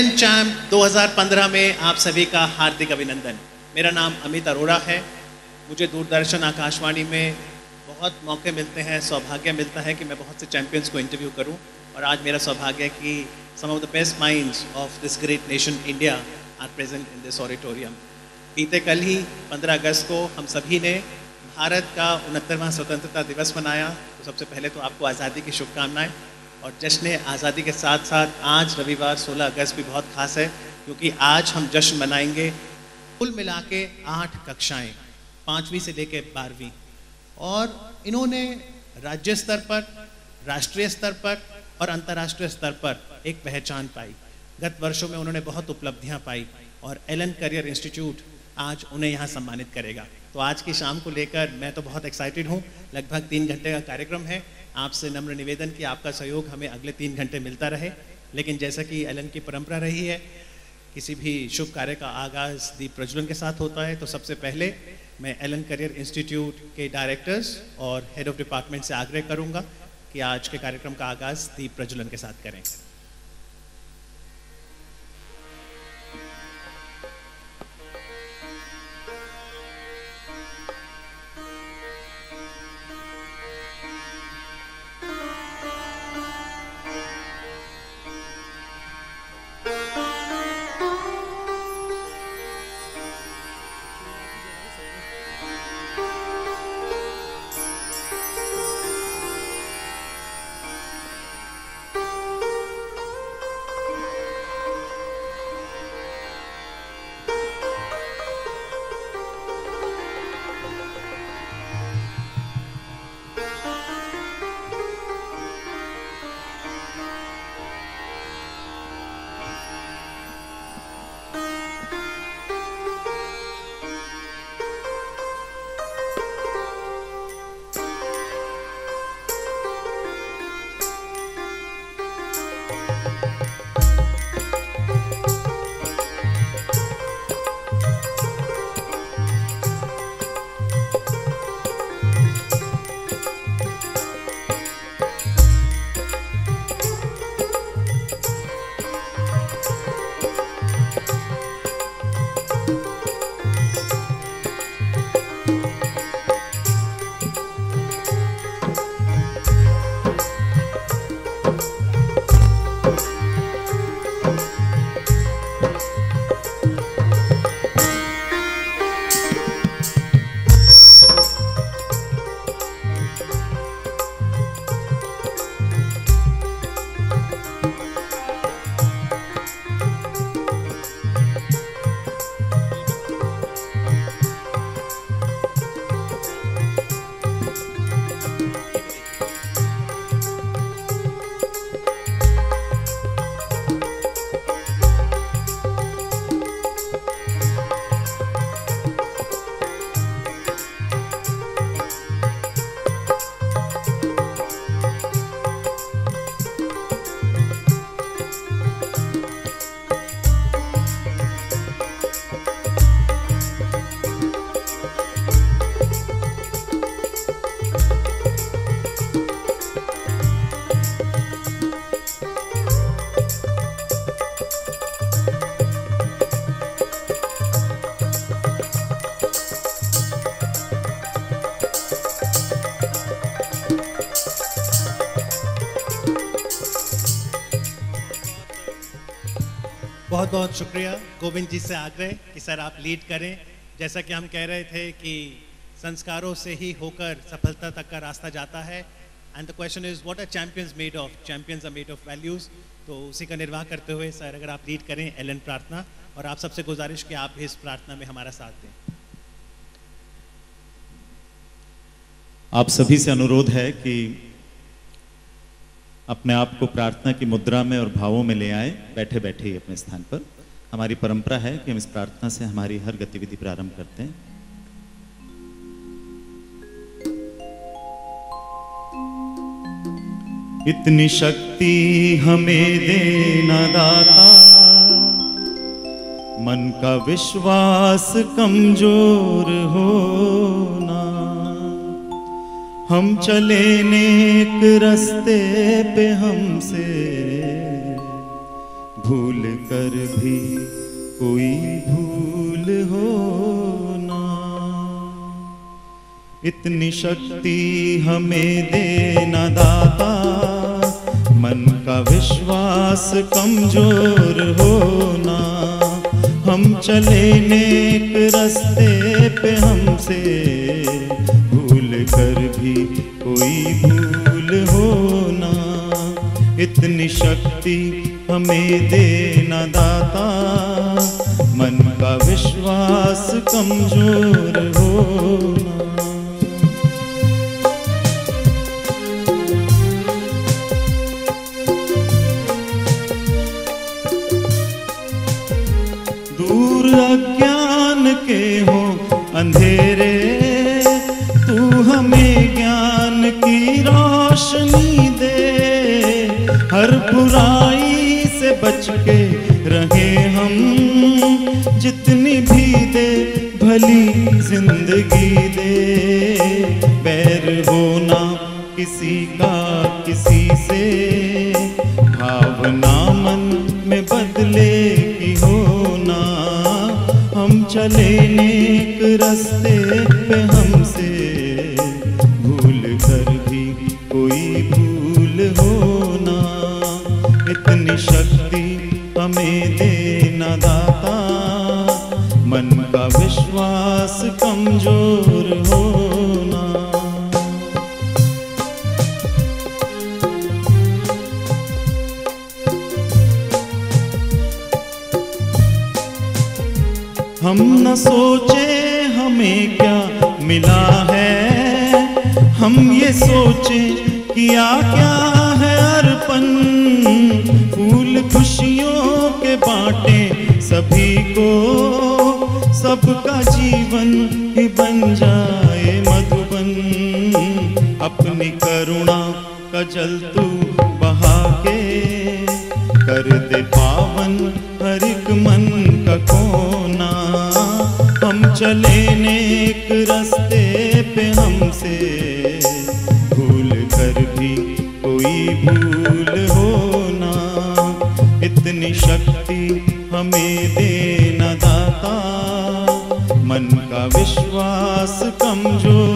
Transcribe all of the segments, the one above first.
Elon champ 2015 में आप सभी का हार्दिक अभिनंदन। मेरा नाम अमित अरोड़ा है। मुझे दूरदर्शन आकाशवाणी में बहुत मौके मिलते हैं, सौभाग्य मिलता है कि मैं बहुत से चैंपियंस को इंटरव्यू करूँ। और आज मेरा सौभाग्य है कि some of the best minds of this great nation India are present in this auditorium बीते कल ही 15 अगस्त को, हम सभी ने भारत का उनहत्तरवां स्वतंत्रता दिवस मनाया। तो सबसे पहले तो आपको आज़ादी की शुभकामनाएँ। और जश्न आज़ादी के साथ साथ आज रविवार 16 अगस्त भी बहुत खास है, क्योंकि आज हम जश्न मनाएँगे। कुल मिला के आठ कक्षाएँ, पाँचवीं से लेकर बारहवीं। और इन्होंने राज्य स्तर पर, राष्ट्रीय स्तर पर और अंतर्राष्ट्रीय स्तर पर एक पहचान पाई। गत वर्षों में उन्होंने बहुत उपलब्धियाँ पाई और एलन करियर इंस्टीट्यूट आज उन्हें यहाँ सम्मानित करेगा। तो आज की शाम को लेकर मैं तो बहुत एक्साइटेड हूँ। लगभग तीन घंटे का कार्यक्रम है। आपसे नम्र निवेदन कि आपका सहयोग हमें अगले तीन घंटे मिलता रहे। लेकिन जैसा कि एलन की परंपरा रही है, किसी भी शुभ कार्य का आगाज़ दीप प्रज्वलन के साथ होता है तो सबसे पहले मैं एलन करियर इंस्टीट्यूट के डायरेक्टर्स और हेड ऑफ़ डिपार्टमेंट से आग्रह करूँगा कि आज के कार्यक्रम का आगाज़ दीप प्रज्वलन के साथ करें। you. बहुत बहुत शुक्रिया। गोविंद जी से आग्रह कि सर आप लीड करें। जैसा कि हम कह रहे थे कि संस्कारों से ही होकर सफलता तक का रास्ता जाता है। And the question is what are champions made of champions are made of values तो उसी का निर्वाह करते हुए सर, अगर आप लीड करें एलएन प्रार्थना, और आप सबसे गुजारिश कि आप इस प्रार्थना में हमारा साथ दें। आप सभी से अनुरोध है कि अपने आप को प्रार्थना की मुद्रा में और भावों में ले आए बैठे बैठे ही अपने स्थान पर। हमारी परंपरा है कि हम इस प्रार्थना से हमारी हर गतिविधि प्रारंभ करते हैं। इतनी शक्ति हमें देना दाता, मन का विश्वास कमज़ोर होना हम चले नेक रस्ते पे हमसे। भूल कर भी कोई भूल हो ना। इतनी शक्ति हमें देना दाता। मन का विश्वास कमज़ोर होना। हम चले नेक रस्ते पे हमसे। कर भी कोई भूल हो ना। इतनी शक्ति हमें देना दाता। मन का विश्वास कमज़ोर होना दूर अज्ञान के हो, अंधेरे किसी से भावना मन में बदले की होना हम चले नेक रास्ते पे हमसे भूल कर भी कोई भूल होना इतनी शक्ति हमें देना दाता। मन का विश्वास कमज़ोर होना न सोचे हमें क्या मिला है। हम ये सोचे किया क्या है अर्पण। फूल खुशियों के बांटे सभी को। सबका जीवन ही बन जाए मधुबन। अपनी करुणा का जल तू बहा के कर दे पावन चले नेक रास्ते पे हमसे। भूल कर भी कोई भूल होना इतनी शक्ति हमें देना दाता। मन का विश्वास कमज़ोर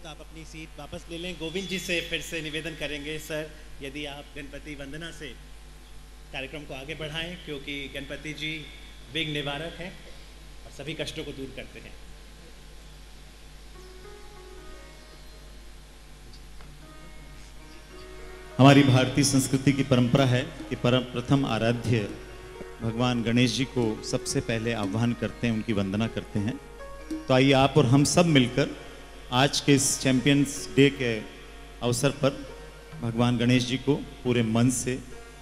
अनुरोध आप अपनी सीट वापस ले लें। गोविंद जी से फिर से निवेदन करेंगे, सर, यदि आप गणपति वंदना से कार्यक्रम को आगे बढ़ाएँ, क्योंकि गणपति जी विघ्न निवारक हैं और सभी कष्टों को दूर करते हैं। हमारी भारतीय संस्कृति की परंपरा है कि परम प्रथम आराध्य भगवान गणेश जी को सबसे पहले आह्वान करते हैं, उनकी वंदना करते हैं। तो आइए आप और हम सब मिलकर आज के इस चैंपियंस डे के अवसर पर भगवान गणेश जी को पूरे मन से,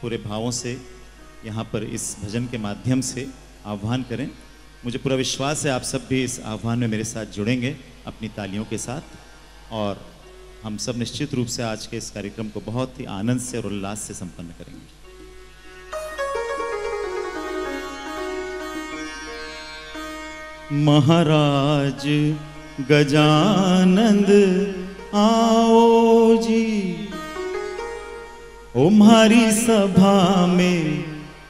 पूरे भावों से यहाँ पर इस भजन के माध्यम से आह्वान करें। मुझे पूरा विश्वास है आप सब भी इस आह्वान में मेरे साथ जुड़ेंगे अपनी तालियों के साथ। और हम सब निश्चित रूप से आज के इस कार्यक्रम को बहुत ही आनंद से और उल्लास से संपन्न करेंगे। महाराज गजानंद आओ जी। हमारी सभा में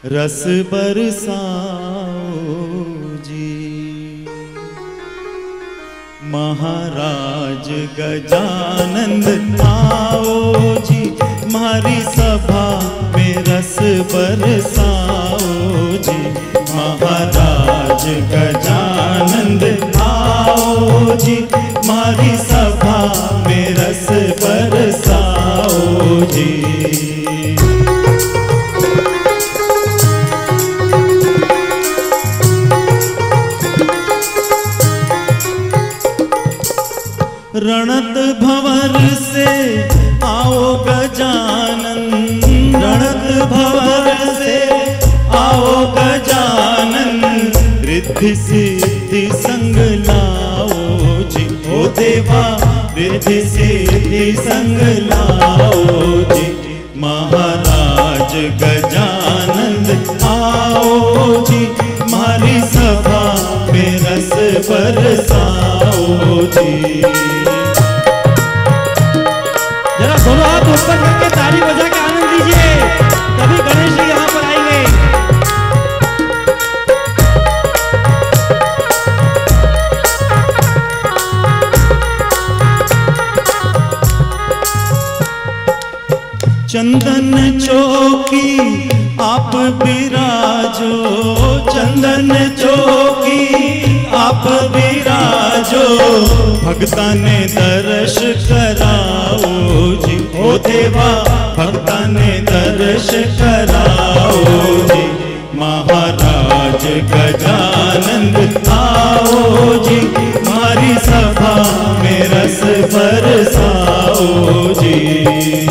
रस बरसाओ जी। महाराज गजानंद आओ जी। हमारी सभा में रस बरसाओ जी। महाराज गजानंद आओ जी हमारी सभा में रस बरसाओ जी। रणत भंवर रिद्धि सिद्धि संग लाओ जी। ओ देवा रिद्धि सिद्धि संग लाओ जी। महाराज गजानंद आओ जी। हमारी सभा में रस बरसाओ जी। चंदन चौकी, आप विराजो चंदन चौकी, आप विराजो भक्ता ने दर्श कराओ जी। ओ देवा, भक्ता ने दर्श कराओ जी। महाराज गजानंद आओ जी। हमारी सभा में रस बरसाओ जी।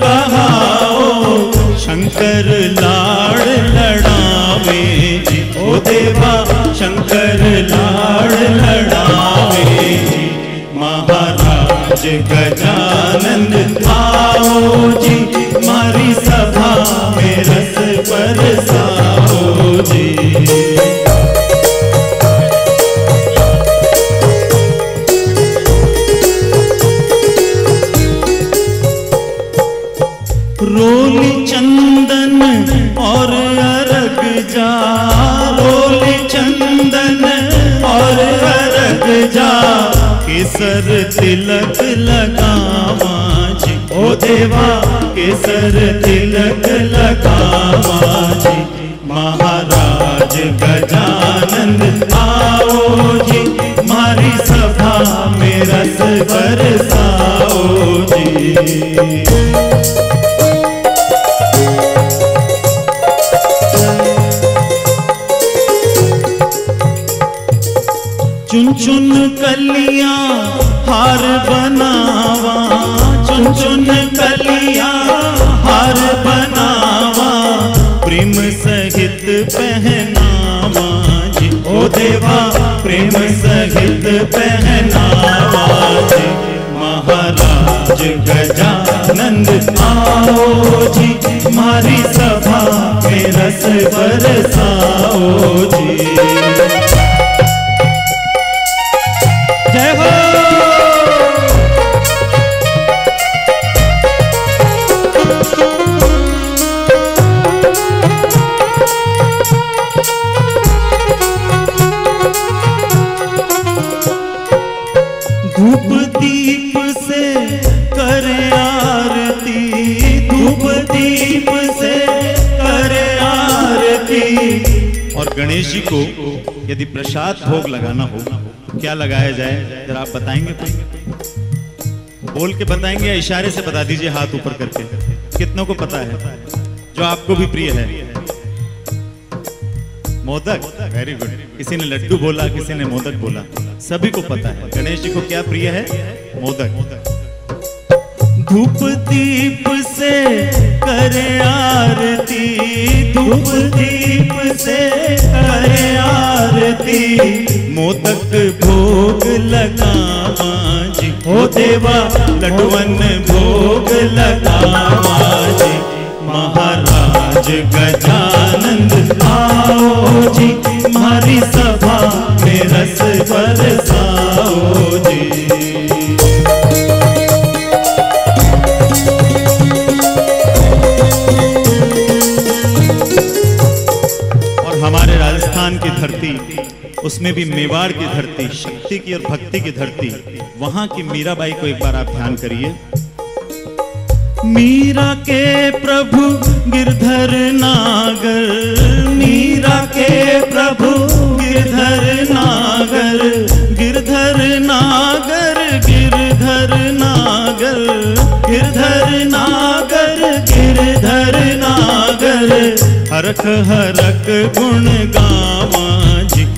कहाओ शंकर लाड़ लड़ावे। जी ओ देवा शंकर लाड़ लड़ावे। महाराज गजानंद ओ के सर तिलक लगावा जी। महाराज गजानंद आओ जी। मारी सभा में रस बरसाओ जी। चुन चुन कलियाँ हार बनावा। चुन कलियाँ हार बनावा, प्रेम सहित पहनावा जी। ओ देवा, प्रेम सहित पहनावा जी। महाराज गजानंद आओ जी, मारी सभा में रस बरसाओ जी। गणेश जी को यदि प्रसाद भोग लगाना हो तो क्या लगाया जाए? जरा आप बताएँगे कोई? बोल के बताएँगे या इशारे से बता दीजिए हाथ ऊपर करके? कितनों को पता है? जो आपको भी प्रिय है। मोदक? वेरी गुड किसी ने लड्डू बोला, किसी ने मोदक बोला। सभी को पता है। गणेश जी को क्या प्रिय है? मोदक। धूप दीप से करे आरती, धूप दीप से करे आरती। मोदक भोग लगावा जी हो देवा लडुअन भोग लगावा जी महाराज गजानंद आओ जी मारी सभा में रस बरसाओ जी उसमें भी मेवाड़ की धरती, शक्ति की और भक्ति की धरती, वहाँ की मीराबाई को एक बार आप ध्यान करिए। मीरा के प्रभु गिरधर नागर, मीरा के प्रभु गिरधर नागर गिरधर नागर गिरधर नागर गिरधर नागर गिरधर नागर, हरख हरख गुण गावा।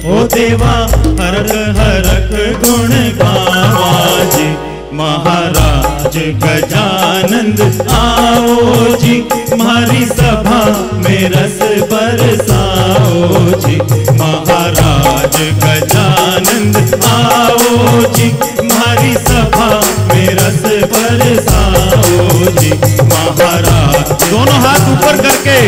ओ देवा, हरख हरख गुण गावा जी महाराज गजानंद आओ जी हमारी सभा में रस बरसाओ जी। महाराज गजानंद आओ जी हमारी सभा में रस बरसाओ जी। महाराज, दोनों हाथ ऊपर करके।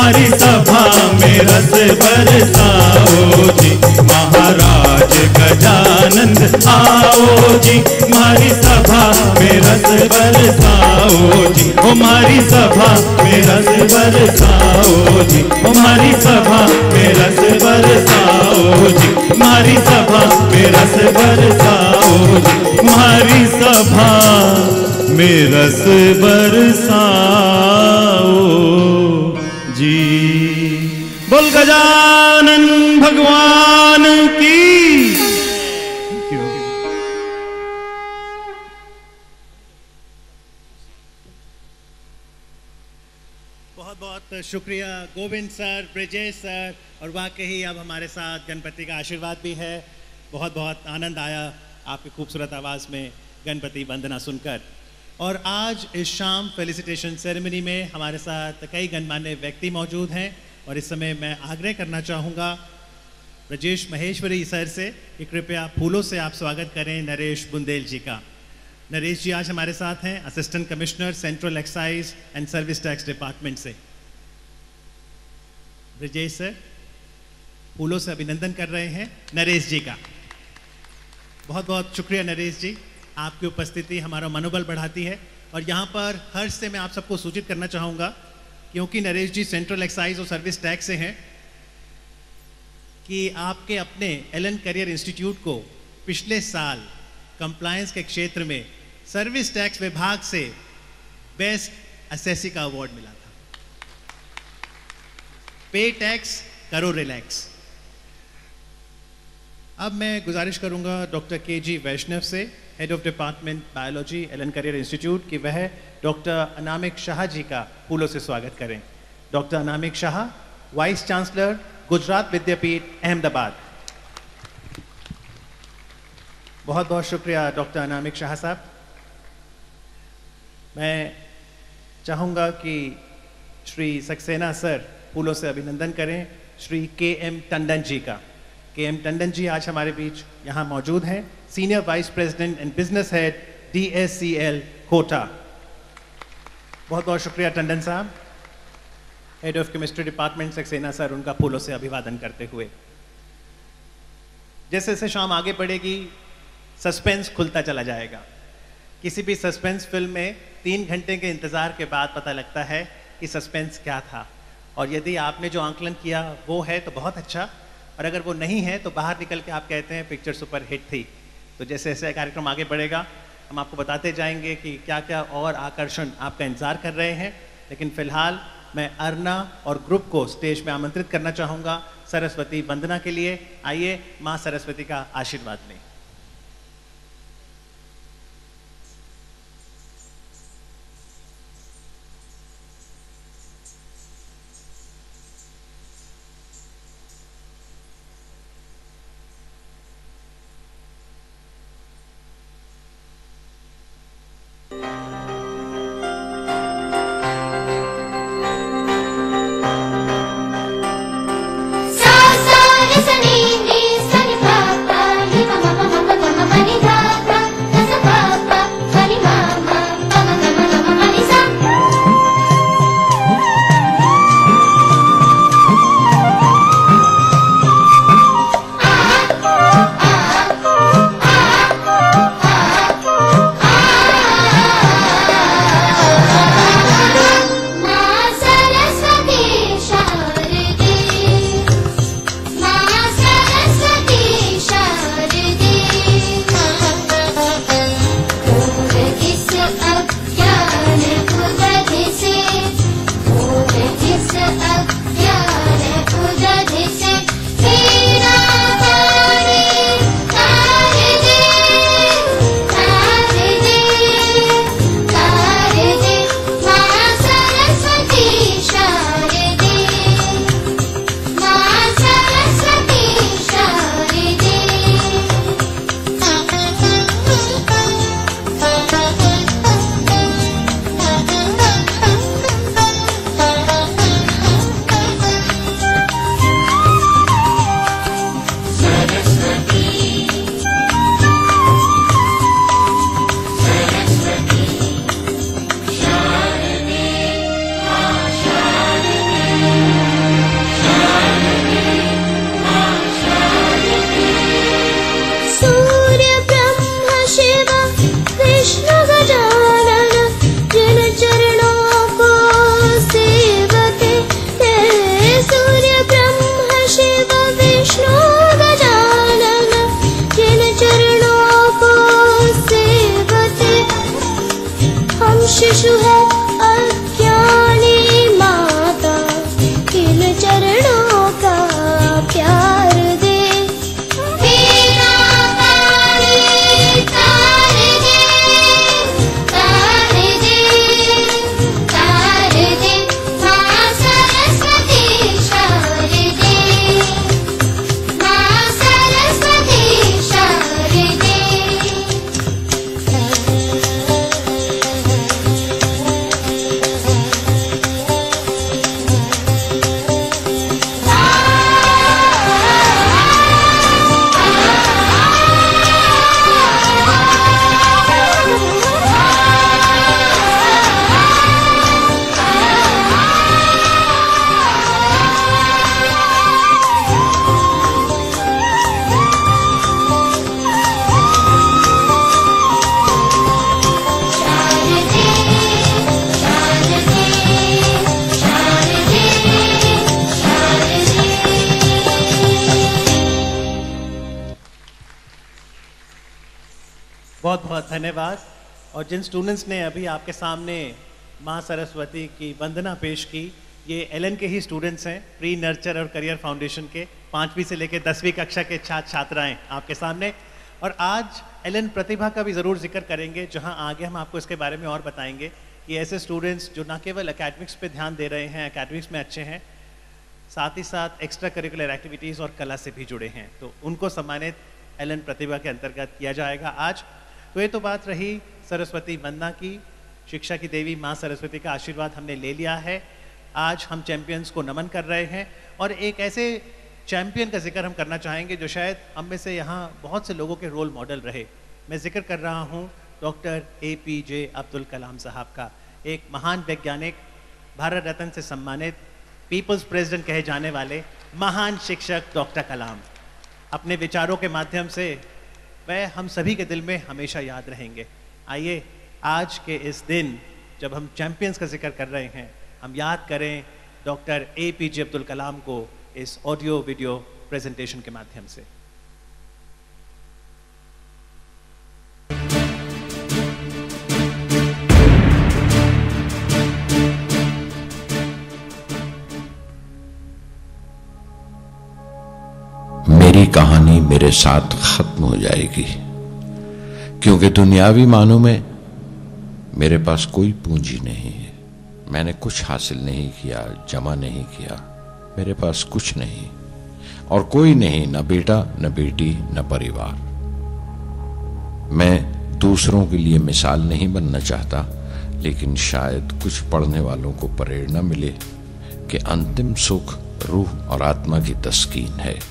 हमारी सभा में रस बरसाओ जी। महाराज गजानंद, आओ जी। हमारी सभा में रस बरसाओ जी। हमारी सभा में रस बरसाओ जी। हमारी सभा में रस बरसाओ जी। हमारी सभा में रस बरसाओ जी। हमारी सभा में रस बरसाओ। बोल गजानन भगवान की। बहुत बहुत शुक्रिया, गोविंद सर, ब्रिजेश सर, और वाकई अब हमारे साथ गणपति का आशीर्वाद भी है। बहुत बहुत आनंद आया आपकी खूबसूरत आवाज़ में गणपति वंदना सुनकर। और आज इस शाम फेलिसिटेशन सेरेमनी में हमारे साथ कई गणमान्य व्यक्ति मौजूद हैं। और इस समय मैं आग्रह करना चाहूँगा ब्रजेश महेश्वरी सर से कि कृपया फूलों से आप स्वागत करें नरेश बुंदेल जी का। नरेश जी आज हमारे साथ हैं assistant commissioner central excise and service tax department से। ब्रजेश सर, फूलों से अभिनंदन कर रहे हैं नरेश जी का। बहुत बहुत शुक्रिया नरेश जी, आपकी उपस्थिति हमारा मनोबल बढ़ाती है। और यहाँ पर हर्ष से मैं आप सबको सूचित करना चाहूँगा क्योंकि नरेश जी सेंट्रल एक्साइज और सर्विस टैक्स से हैं, कि आपके अपने एलन करियर इंस्टीट्यूट को पिछले साल कंप्लायंस के क्षेत्र में सर्विस टैक्स विभाग से बेस्ट असेसी का अवार्ड मिला था। पे टैक्स करो रिलैक्स अब मैं गुजारिश करूँगा डॉक्टर के जी वैष्णव से head of department biology L Allen career institute कि वह डॉक्टर अनामिक शाह जी का फूलों से स्वागत करें। Doctor Anamik Shah vice chancellor Gujarat Vidyapith Ahmedabad बहुत बहुत शुक्रिया डॉक्टर अनामिक शाह साहब। मैं चाहूँगा कि श्री सक्सेना सर फूलों से अभिनंदन करें, श्री के एम टंडन जी का। के एम टंडन जी आज हमारे बीच यहाँ मौजूद हैं। Senior vice president and business head D S C L Kota बहुत बहुत शुक्रिया टंडन साहब। Head of chemistry department Saxena sir उनका फूलों से अभिवादन करते हुए। जैसे जैसे शाम आगे बढ़ेगी सस्पेंस खुलता चला जाएगा। किसी भी सस्पेंस फ़िल्म में तीन घंटे के इंतज़ार के बाद पता लगता है कि सस्पेंस क्या था। और यदि आपने जो आंकलन किया वो है तो बहुत अच्छा। और अगर वो नहीं है तो बाहर निकल के आप कहते हैं पिक्चर सुपर हिट थी। तो जैसे जैसे कार्यक्रम आगे बढ़ेगा, हम आपको बताते जाएँगे कि क्या क्या और आकर्षण आपका इंतज़ार कर रहे हैं। लेकिन फ़िलहाल मैं अरना और ग्रुप को स्टेज में आमंत्रित करना चाहूँगा। सरस्वती वंदना के लिए। आइए माँ सरस्वती का आशीर्वाद लें। धन्यवाद। और जिन स्टूडेंट्स ने अभी आपके सामने माँ सरस्वती की वंदना पेश की, ये एल के ही स्टूडेंट्स हैं प्री नर्चर और करियर फाउंडेशन के, पाँचवीं से लेकर दसवीं कक्षा के छात्र छात्राएँ आपके सामने। और आज एल प्रतिभा का भी ज़रूर ज़िक्र करेंगे, जहाँ आगे हम आपको इसके बारे में और बताएँगे कि ऐसे स्टूडेंट्स जो ना केवल अकेडमिक्स पे ध्यान दे रहे हैं अकेडमिक्स में अच्छे हैं, साथ ही साथ एक्स्ट्रा करिकुलर एक्टिविटीज़ और कला से भी जुड़े हैं। तो उनको सम्मानित एलएन प्रतिभा के अंतर्गत किया जाएगा। आज तो ये तो बात रही सरस्वती वंदना की। शिक्षा की देवी माँ सरस्वती का आशीर्वाद हमने ले लिया है। आज हम चैंपियंस को नमन कर रहे हैं और एक ऐसे चैंपियन का ज़िक्र हम करना चाहेंगे जो शायद हम में से यहाँ बहुत से लोगों के रोल मॉडल रहे। मैं ज़िक्र कर रहा हूँ doctor A P J Abdul Kalam साहब का, एक महान वैज्ञानिक, भारत रत्न से सम्मानित पीपल्स प्रेसिडेंट कहे जाने वाले महान शिक्षक डॉक्टर कलाम। अपने विचारों के माध्यम से वह हम सभी के दिल में हमेशा याद रहेंगे। आइए, आज के इस दिन जब हम चैंपियंस का ज़िक्र कर रहे हैं, हम याद करें doctor A P J Abdul Kalam को इस ऑडियो वीडियो प्रेजेंटेशन के माध्यम से। मेरी कहानी मेरे साथ खत्म हो जाएगी। क्योंकि दुनियावी मानों में मेरे पास कोई पूंजी नहीं है। मैंने कुछ हासिल नहीं किया, जमा नहीं किया। मेरे पास कुछ नहीं। और कोई नहीं, न बेटा, न बेटी, न परिवार। मैं दूसरों के लिए मिसाल नहीं बनना चाहता, लेकिन शायद कुछ पढ़ने वालों को प्रेरणा मिले कि अंतिम सुख रूह और आत्मा की तस्कीन है।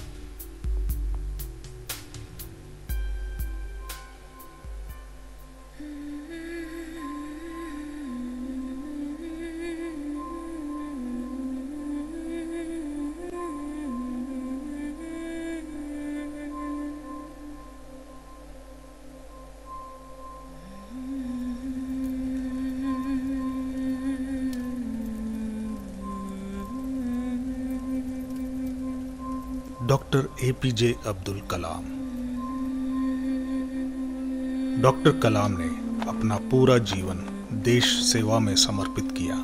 Doctor A P J Abdul Kalam. Doctor Kalam ने अपना पूरा जीवन देश सेवा में समर्पित किया।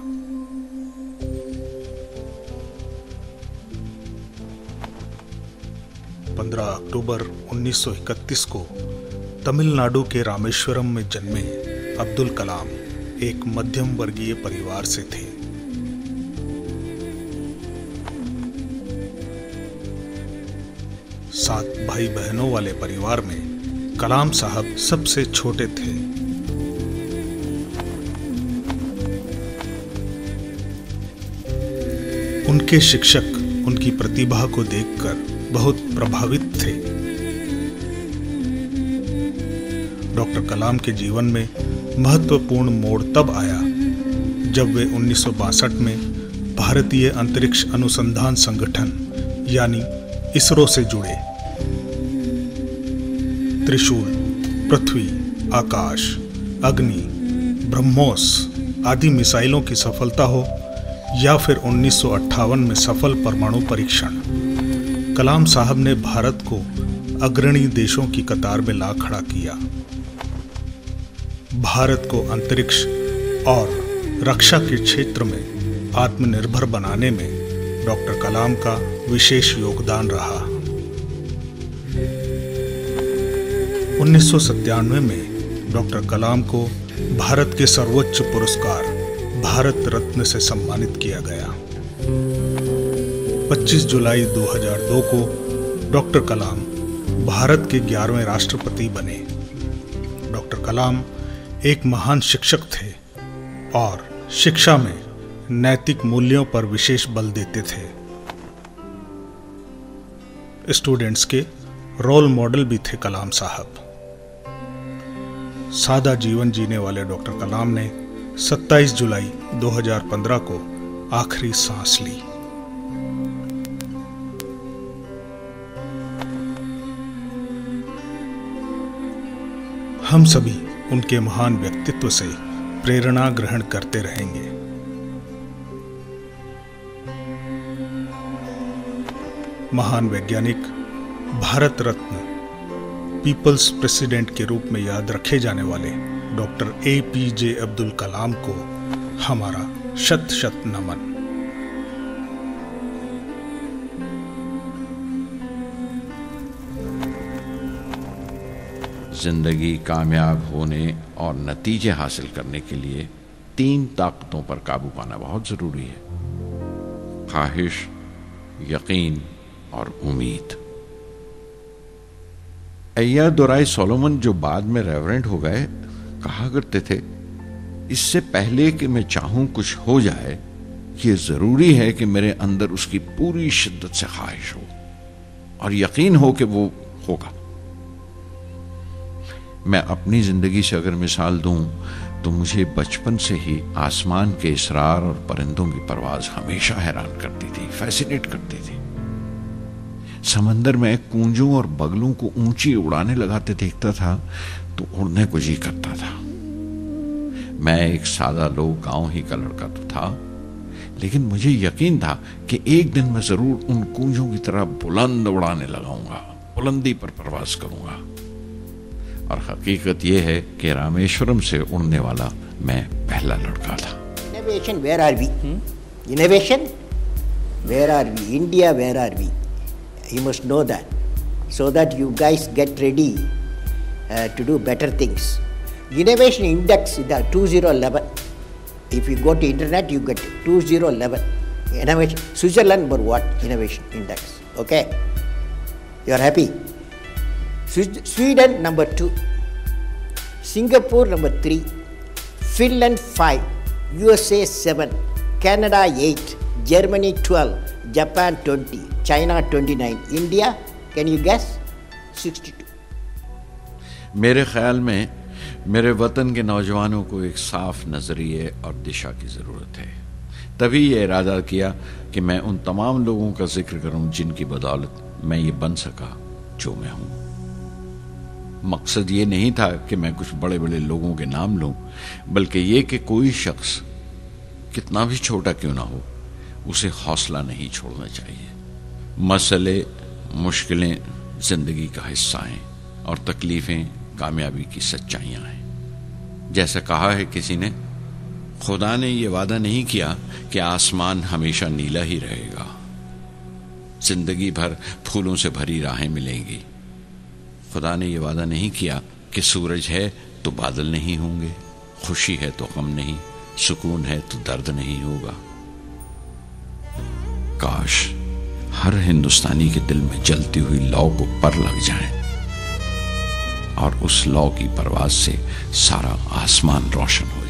पंद्रह अक्टूबर 1931 को तमिलनाडु के रामेश्वरम में जन्मे अब्दुल कलाम एक मध्यम वर्गीय परिवार से थे। सात भाई बहनों वाले परिवार में कलाम साहब सबसे छोटे थे। उनके शिक्षक उनकी प्रतिभा को देखकर बहुत प्रभावित थे। डॉक्टर कलाम के जीवन में महत्वपूर्ण मोड़ तब आया जब वे 1962 में भारतीय अंतरिक्ष अनुसंधान संगठन, यानी इसरो से जुड़े। त्रिशूल, पृथ्वी, आकाश, अग्नि, ब्रह्मोस आदि मिसाइलों की सफलता हो, या फिर 1958 में सफल परमाणु परीक्षण। कलाम साहब ने भारत को अग्रणी देशों की कतार में ला खड़ा किया। भारत को अंतरिक्ष और रक्षा के क्षेत्र में आत्मनिर्भर बनाने में डॉक्टर कलाम का विशेष योगदान रहा। उन्नीस में डॉक्टर कलाम को भारत के सर्वोच्च पुरस्कार भारत रत्न से सम्मानित किया गया। 25 जुलाई 2002 को डॉक्टर कलाम भारत के 11वें राष्ट्रपति बने। डॉक्टर कलाम एक महान शिक्षक थे और शिक्षा में नैतिक मूल्यों पर विशेष बल देते थे। स्टूडेंट्स के रोल मॉडल भी थे कलाम साहब। सादा जीवन जीने वाले डॉक्टर कलाम ने 27 जुलाई 2015 को आखिरी सांस ली। हम सभी उनके महान व्यक्तित्व से प्रेरणा ग्रहण करते रहेंगे। महान वैज्ञानिक, भारत रत्न, पीपल्स प्रेसिडेंट के रूप में याद रखे जाने वाले doctor A P J Abdul Kalam को हमारा शत शत नमन। ज़िंदगी कामयाब होने और नतीजे हासिल करने के लिए तीन ताकतों पर काबू पाना बहुत ज़रूरी है। ख्वाहिश, यकीन और उम्मीद। अय्या दुराई सोलोमन जो बाद में रेवरेंट हो गए, कहा करते थे, इससे पहले कि मैं चाहूँ कुछ हो जाए, ये ज़रूरी है कि मेरे अंदर उसकी पूरी शिद्दत से ख्वाहिश हो और यकीन हो कि वो होगा। मैं अपनी ज़िंदगी से अगर मिसाल दूँ तो मुझे बचपन से ही आसमान के इसरार और परिंदों की परवाज हमेशा हैरान करती थी, फैसिनेट करती थी। समंदर में कूंजों और बगलों को ऊँची उड़ाने लगाते देखता था तो उड़ने को जी करता था मैं एक सादा लोग गाँव ही का लड़का तो था लेकिन मुझे यकीन था कि एक दिन मैं ज़रूर उन कूंजों की तरह बुलंद उड़ाने लगाऊँगा बुलंदी पर प्रवास करूँगा और हकीकत यह है कि रामेश्वरम से उड़ने वाला मैं पहला लड़का था Innovation, where are we? Innovation, where are we? India, where are we? You must know that. So that you guys get ready uh, to do better things. Innovation index is the 2011. If you go to internet, you get 2011. Innovation, Switzerland number one innovation index. Okay? You are happy? Sweden number two. Singapore number three, Finland five, USA seven, Canada eight, Germany twelve, Japan twenty, China twenty nine, India, can you guess? Sixty two. मेरे ख्याल में मेरे वतन के नौजवानों को एक साफ़ नज़रिए और दिशा की ज़रूरत है तभी ये इरादा किया कि मैं उन तमाम लोगों का ज़िक्र करूँ जिनकी बदौलत मैं ये बन सका जो मैं हूँ मकसद ये नहीं था कि मैं कुछ बड़े बड़े लोगों के नाम लूँ बल्कि ये कि कोई शख्स कितना भी छोटा क्यों ना हो उसे हौसला नहीं छोड़ना चाहिए मसले, मुश्किलें, ज़िंदगी का हिस्सा हैं और तकलीफें कामयाबी की सच्चाइयाँ हैं। जैसा कहा है किसी ने, खुदा ने यह वादा नहीं किया कि आसमान हमेशा नीला ही रहेगा। ज़िंदगी भर फूलों से भरी राहें मिलेंगी। खुदा ने यह वादा नहीं किया कि सूरज है तो बादल नहीं होंगे, खुशी है तो गम नहीं, सुकून है तो दर्द नहीं होगा। काश हर हिंदुस्तानी के दिल में जलती हुई लौ को पर लग जाए और उस लौ की परवाज से सारा आसमान रोशन हो